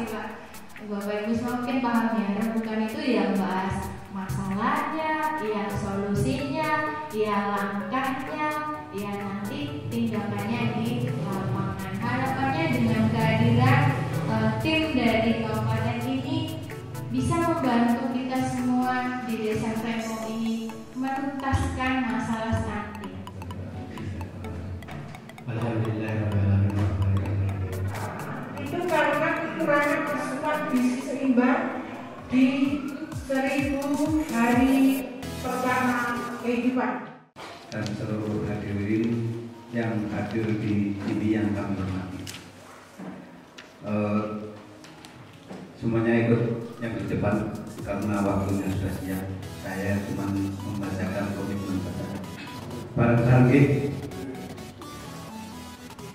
pasti Pak Bapak Ibu semua paham ya rembukan itu ya bahas masalahnya, ya solusinya, ya langkahnya, ya nanti tindakannya di lapangan. Harapannya dengan kehadiran uh, tim dari kabupaten ini bisa membantu kita semua di desa Tremo ini menuntaskan masalah stunting. Alhamdulillah. Kekurangan asupan gizi seimbang di seribu hari pertama kehidupan. Dan seluruh hadirin yang hadir di sini yang kami hormati. Uh, semuanya ikut yang di depan karena waktunya sudah siang. Saya cuma membacakan komitmen saja. Barangkali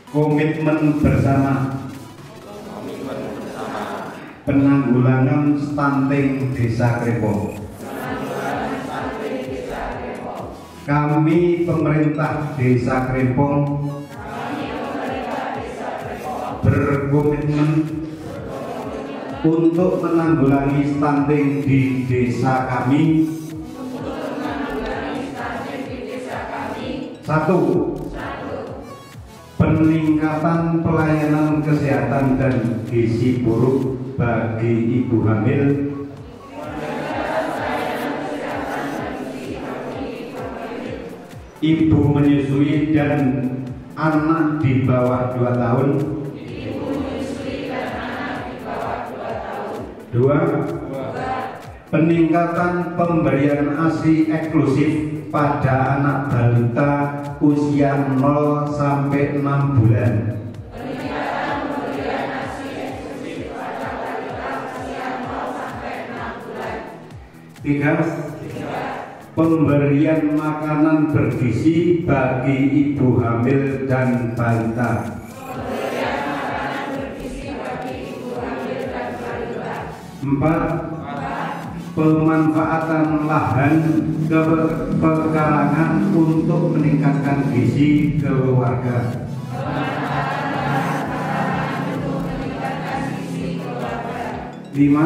komitmen bersama penanggulangan stunting desa Krepong. Kami pemerintah desa Krepong berkomitmen untuk menanggulangi stunting di desa kami. Satu, peningkatan pelayanan kesehatan dan gizi buruk bagi ibu hamil. Ibu menyusui dan anak di bawah 2 tahun. Dua peningkatan pemberian ASI eksklusif pada anak balita usia 0 sampai 6 bulan Tiga, pemberian makanan bergizi bagi ibu hamil dan balita. Empat, pemanfaatan lahan ke pekarangan untuk meningkatkan gizi keluarga. Lima,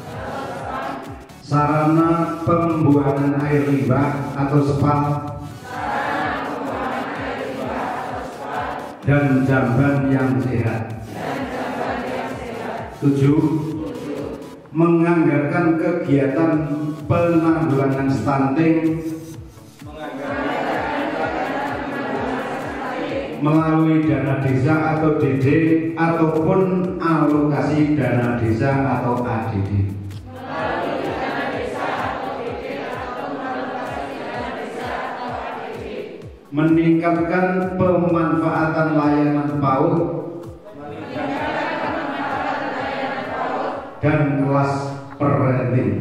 sarana pembuangan air limbah atau spam dan jamban yang sehat. Tujuh, menganggarkan kegiatan penanggulangan stunting melalui dana desa atau DD ataupun alokasi dana desa atau ADD. Meningkatkan pemanfaatan layanan PAUD dan kelas parenting.